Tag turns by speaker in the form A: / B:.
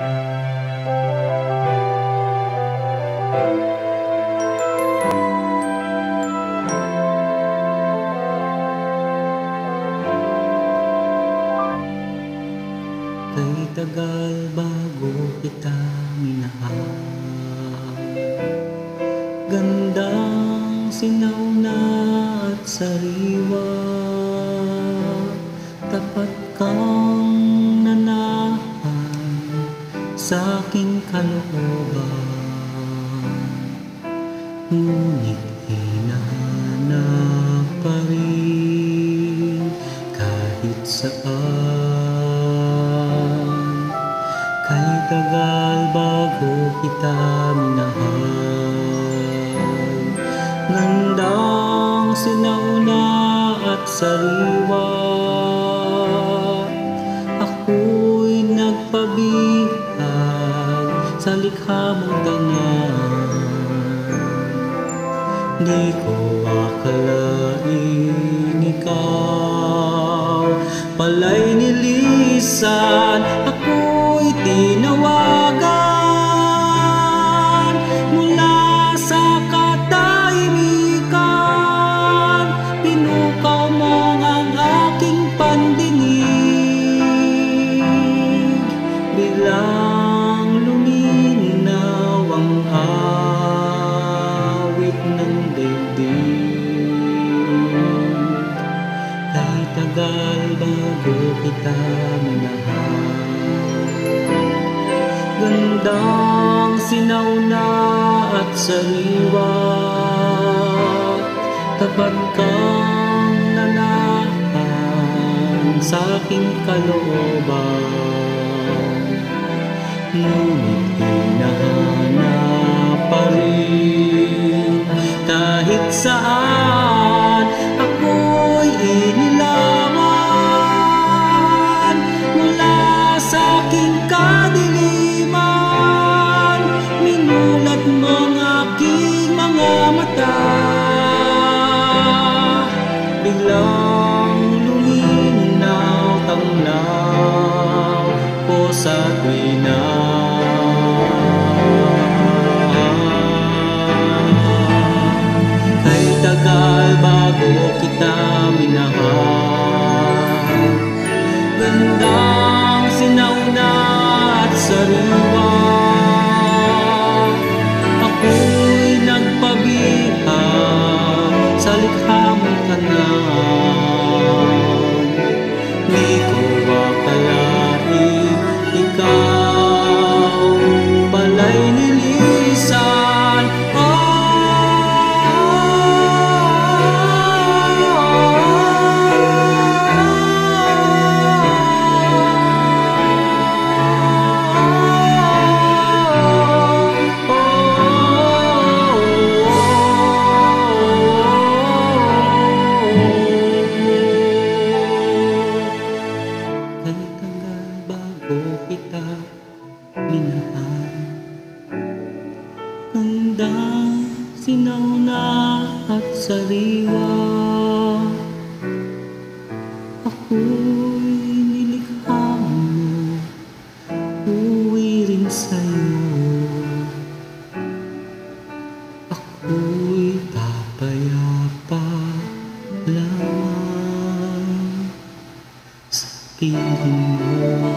A: Kay tagal kita minahal. Gandang sinauna at sariwa. Tapat kang sa aking kalooban. Ngunit hinahanap pa rin kahit saan. Kay tagal bago kita minahal. Gandang sinauna at sariwa Ako'y nagpabihag sa likha mong ganyan. Di ko akalaing ikaw. Pala'y nilisan Ako'y tagal bago kita minahal Gandang sinauna at sariwa Tapat kang nanahan sa aking kalooban. Ngunit hinahanap pa rin kahit saan ko sa tuwina Kay tagal bago kita minahal. Gandang sinauna at sariwa ko kita minahal. Handang sinaw na at sariwa. Ako'y nilikha mo Uwi rin sa'yo. Ako'y papayapa lamang Sa piling mo.